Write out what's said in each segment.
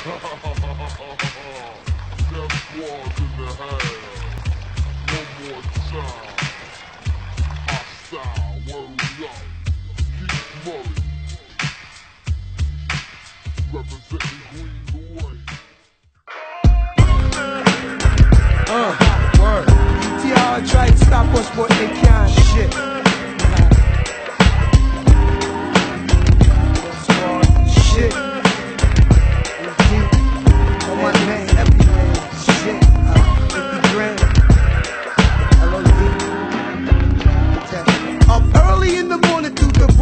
Def Squad's in the house. One more time.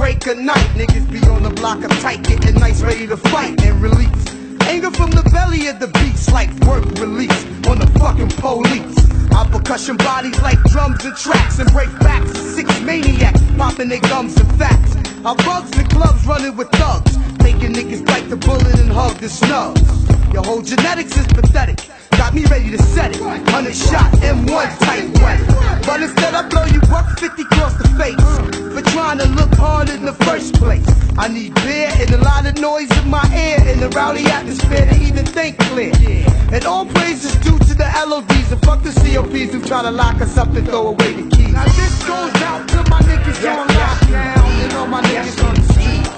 Break of night. Niggas be on the block of tight, getting nice, ready to fight and release. Anger from the belly of the beast, like work release on the fucking police. Our percussion bodies like drums and tracks and break backs. Six maniacs popping their gums and facts. Our bugs and clubs running with thugs, making niggas bite the bullet and hug the snugs. Your whole genetics is pathetic. Got me ready to set it. 100 shot M1 type wet. But instead I blow you up 50 across the face. For trying to look hard in the first place. I need beer and a lot of noise in my ear. In the rowdy atmosphere to even think clear. And all praise is due to the LODs. And fuck the COPs who try to lock us up and throw away the keys. Now this goes out to my niggas on lockdown. And all my niggas on the street.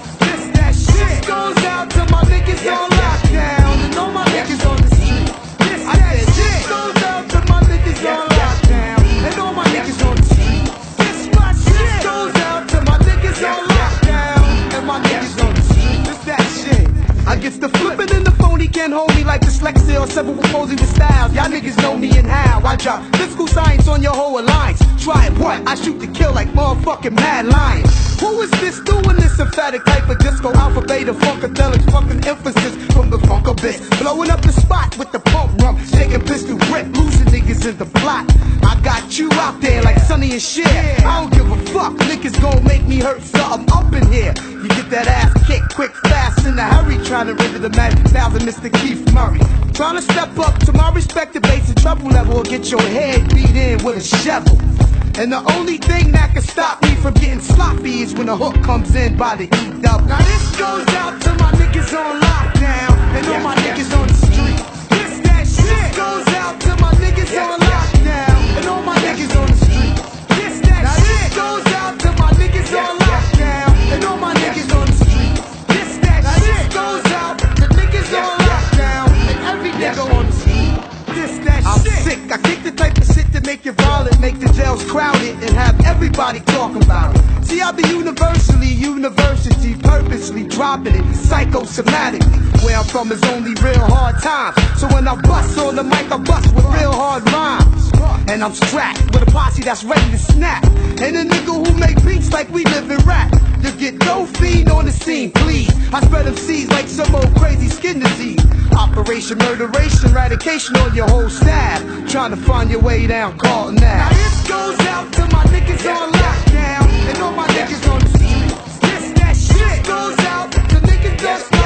I guess the flippin' and the phony can't hold me like dyslexia or cerebral palsy with styles. Y'all niggas know me and how I drop physical science on your whole alliance. Try it, what? I shoot to kill like motherfucking mad lions. Who is this doing this emphatic type of disco? Alpha, beta, funkadelic, fucking emphasis from the funk abyss. Blowing up the spot with the pump rum, shaking pistol grip, losing niggas in the plot. I got you out there like Sonny and Cher. I don't give fuck, niggas gon' make me hurt something up in here. You get that ass kicked quick, fast, in a hurry, trying to render the magic thousand, Mr. Keith Murray. Trying to step up to my respected base and trouble level or get your head beat in with a shovel. And the only thing that can stop me from getting sloppy is when the hook comes in by the E double. Now this goes out to my niggas on lockdown and all my niggas on the make you violent, make the jails crowded, and have everybody talking about it. See, I be universally, university, purposely dropping it psychosomatically. Where I'm from is only real hard times. So when I bust on the mic, I bust with real hard rhymes. And I'm strapped with a posse that's ready to snap. And a nigga who make beats like we live in rap. You get no fiend on the scene, please. I spread them seeds like some old crazy skin disease. Operation murderation, eradication on your whole staff. Trying to find your way down, Carlton now. Now this goes out to my niggas on lockdown and all my niggas on the scene. This that shit goes out to niggas that's